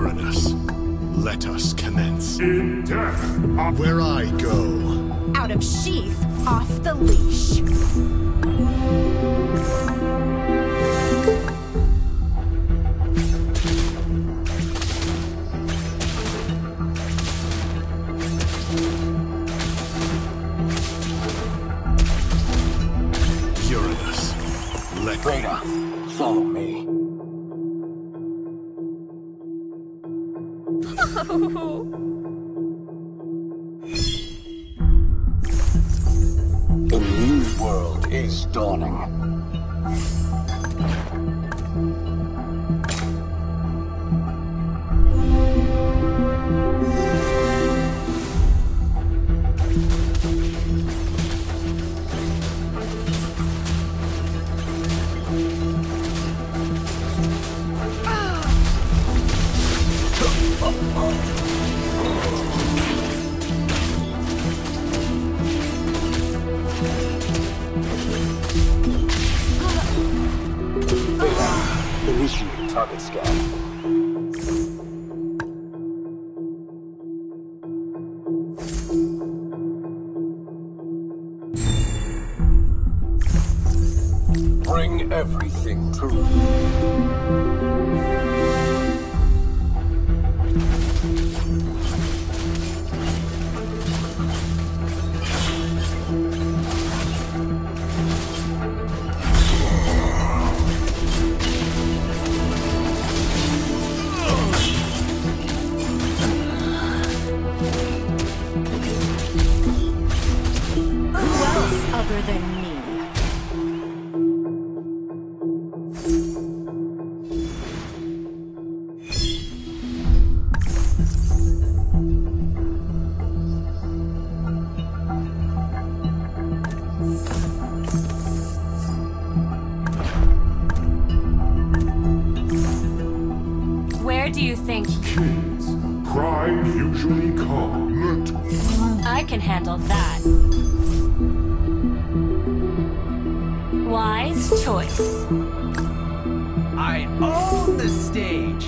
Uranus. Let us commence. In death, off where I go. Out of sheath, off the leash. Is Bring everything to think kings, pride usually comes. I can handle that? Wise choice. I own the stage.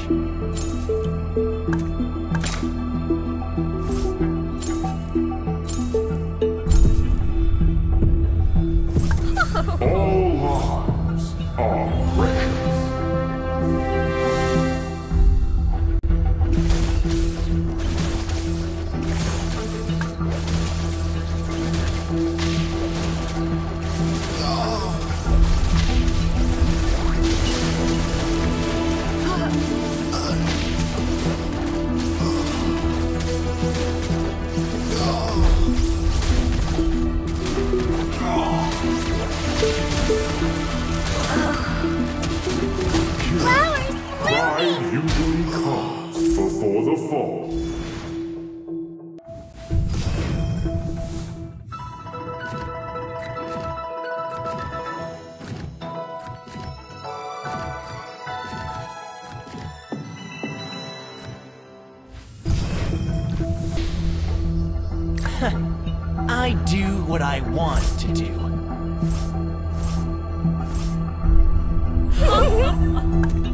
I do what I want to do.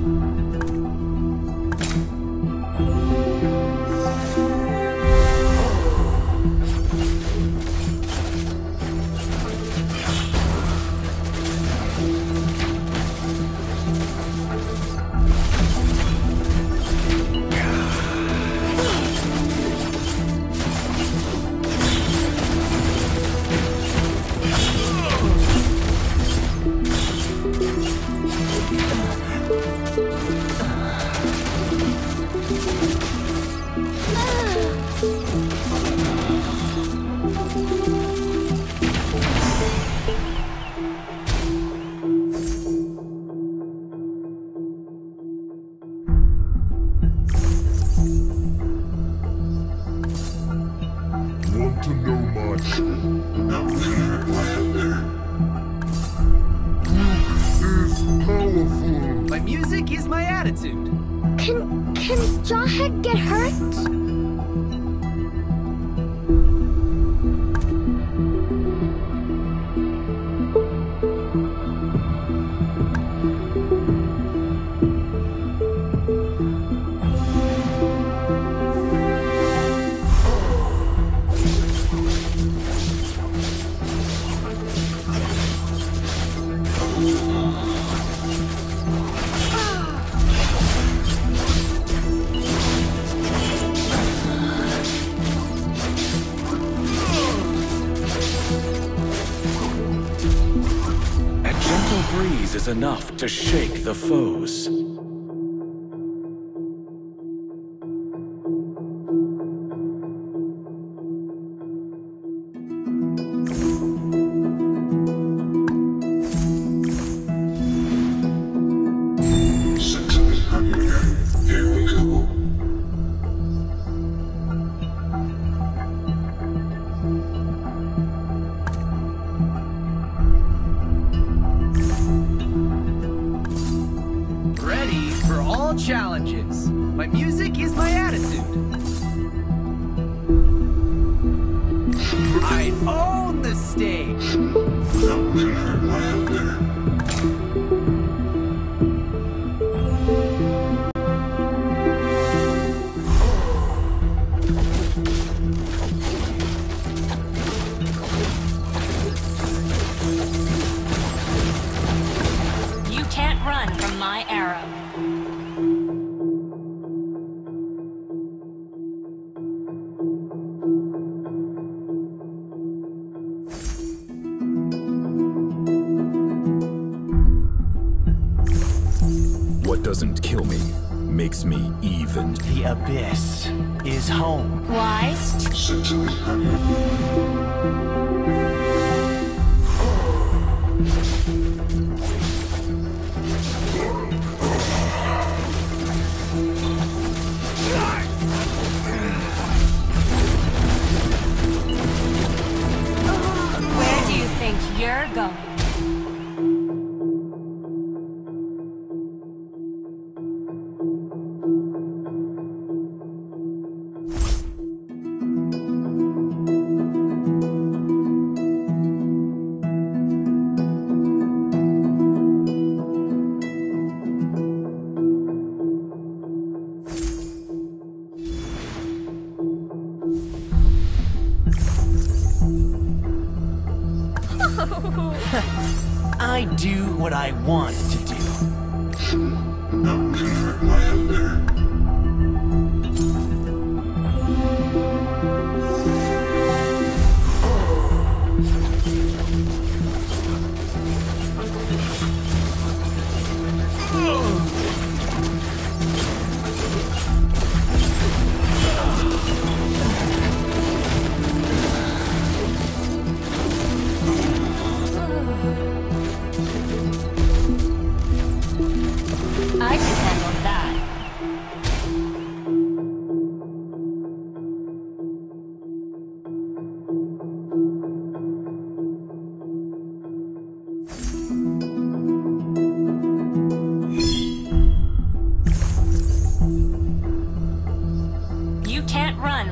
to shake the foes. kill me makes me even. The abyss is home. Wise.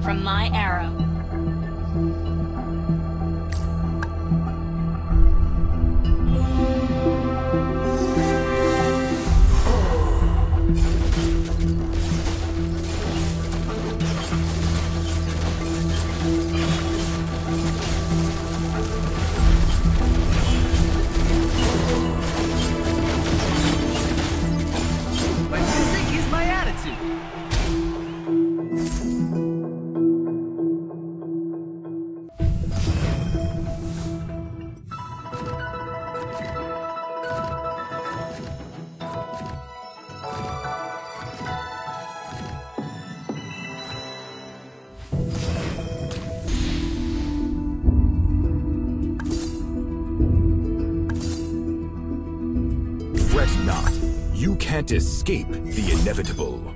from my era. can't escape the inevitable.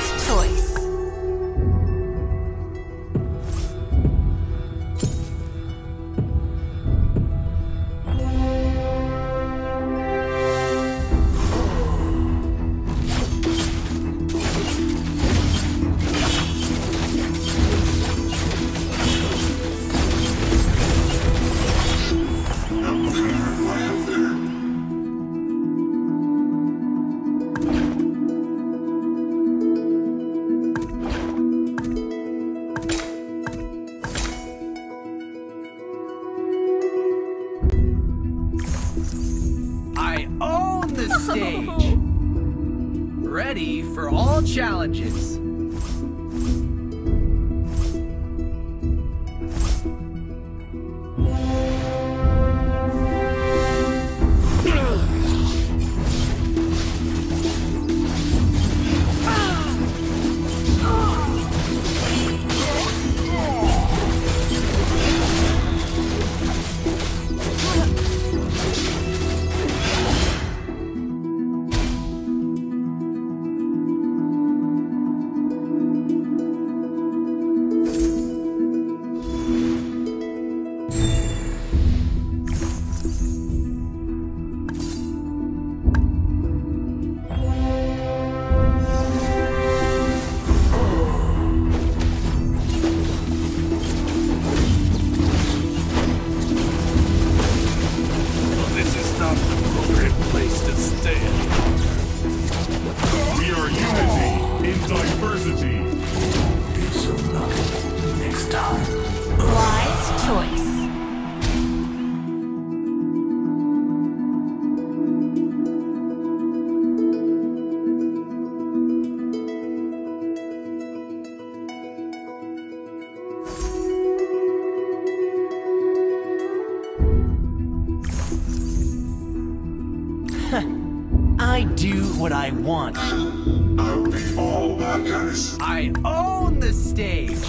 stage! Ready for all challenges. Want. I'll be all that guys. I own the stage!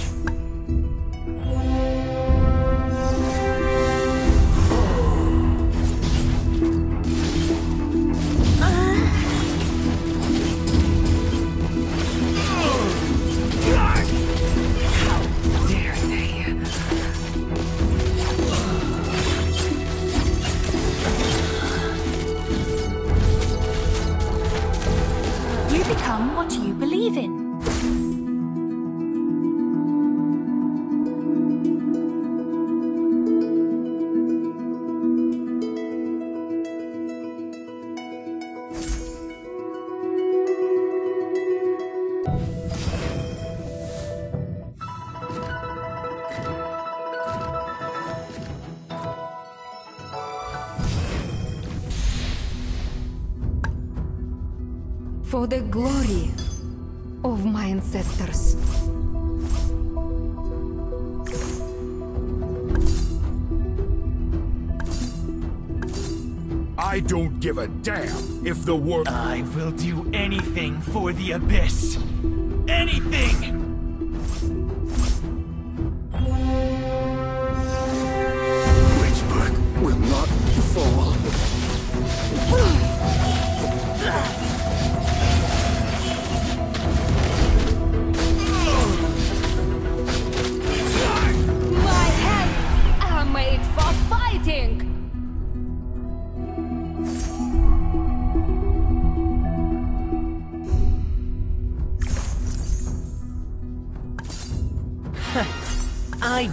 Become what you believe in. I don't give a damn if the world. I will do anything for the Abyss. Anything!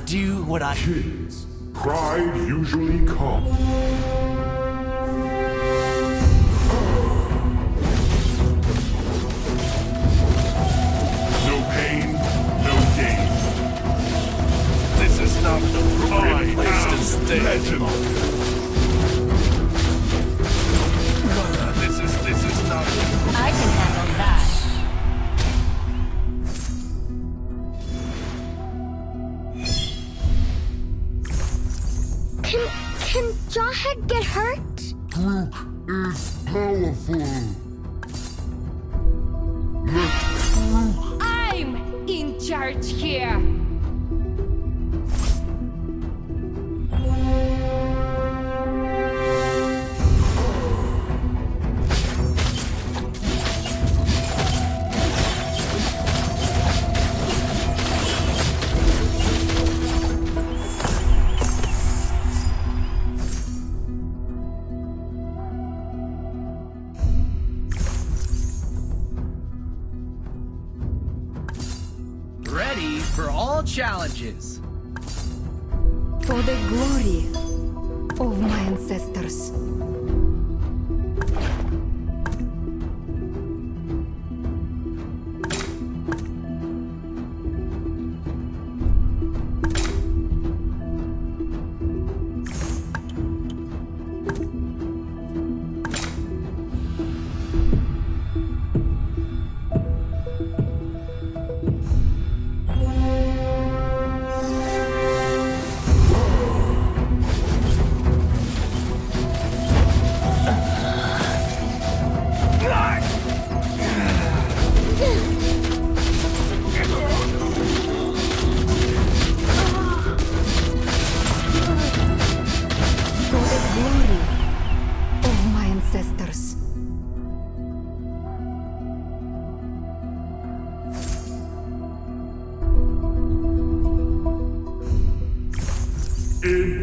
Do what I. Kids, pride usually comes. No pain, no gain. This is not the appropriate place to stay. This Get hurt? is powerful. I'm in charge here.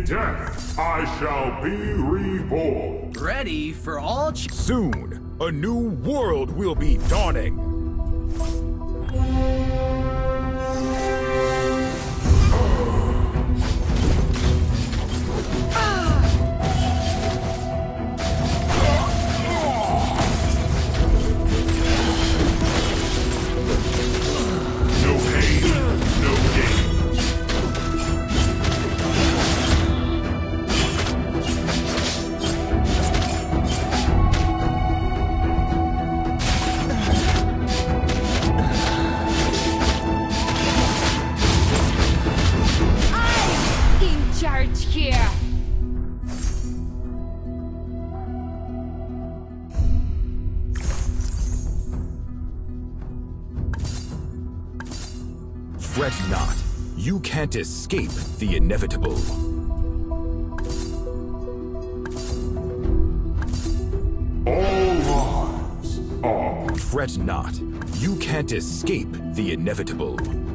Death, I shall be reborn. Ready for all. Ch- Soon, a new world will be dawning. Can't escape the inevitable. All lives are Fret not. You can't escape the inevitable.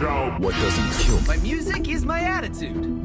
Death. I shall What doesn't kill me My music is my attitude.